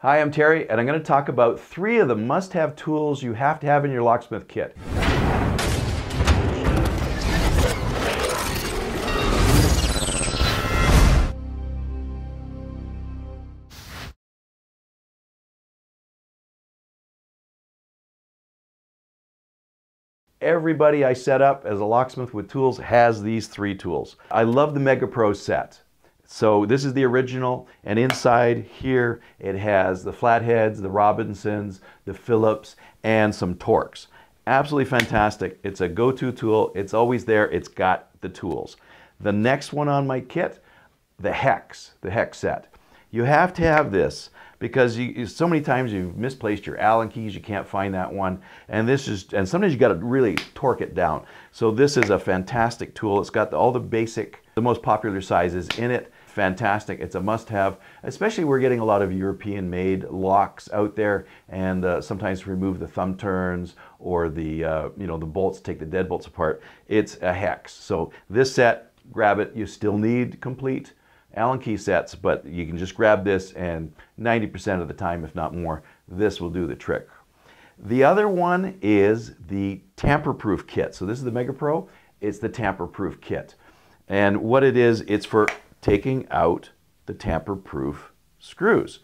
Hi, I'm Terry, and I'm going to talk about three of the must-have tools you have to have in your locksmith kit. Everybody I set up as a locksmith with tools has these three tools. I love the Mega Pro set. So this is the original, and inside here it has the flatheads, the Robertsons, the Phillips, and some Torx. Absolutely fantastic. It's a go-to tool. It's always there. It's got the tools. The next one on my kit, the Hex, the Hex set. You have to have this because you, so many times you've misplaced your Allen keys, you can't find that one. And this is, and sometimes you got to really torque it down. So this is a fantastic tool. It's got all the basic, the most popular sizes in it. Fantastic. It's a must-have, especially we're getting a lot of European-made locks out there, and uh, sometimes remove the thumb turns or the uh, you know the bolts, take the deadbolts apart. It's a hex. So this set, grab it. You still need complete Allen key sets, but you can just grab this and 90% of the time, if not more, this will do the trick. The other one is the tamper-proof kit. So this is the Mega Pro. It's the tamper-proof kit. And what it is, it's for taking out the tamper-proof screws.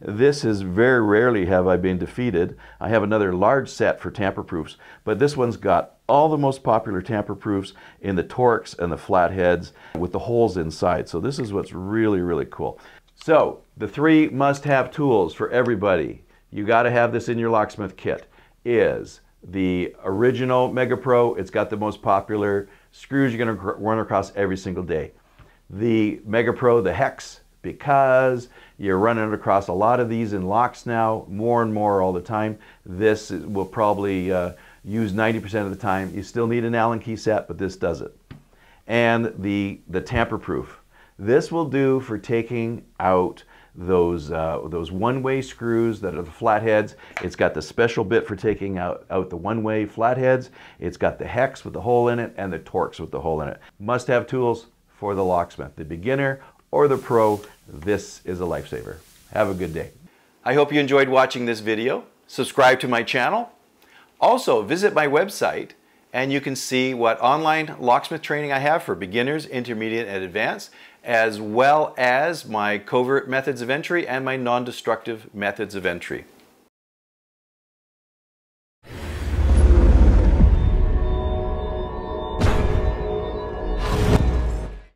This is very rarely have I been defeated. I have another large set for tamper-proofs, but this one's got all the most popular tamper-proofs in the Torx and the flatheads with the holes inside. So this is what's really, really cool. So the three must-have tools for everybody, you got to have this in your locksmith kit, is the original Mega Pro. It's got the most popular screws you're going to run across every single day. The Mega Pro, the Hex, because you're running across a lot of these in locks now, more and more all the time. This will probably uh, use 90% of the time. You still need an Allen key set, but this does it. And the, the tamper-proof. This will do for taking out those, uh, those one-way screws that are the flatheads. It's got the special bit for taking out, out the one-way flatheads. It's got the hex with the hole in it and the Torx with the hole in it. Must have tools for the locksmith. The beginner or the pro, this is a lifesaver. Have a good day. I hope you enjoyed watching this video. Subscribe to my channel. Also, visit my website and you can see what online locksmith training I have for beginners, intermediate, and advanced, as well as my covert methods of entry and my non-destructive methods of entry.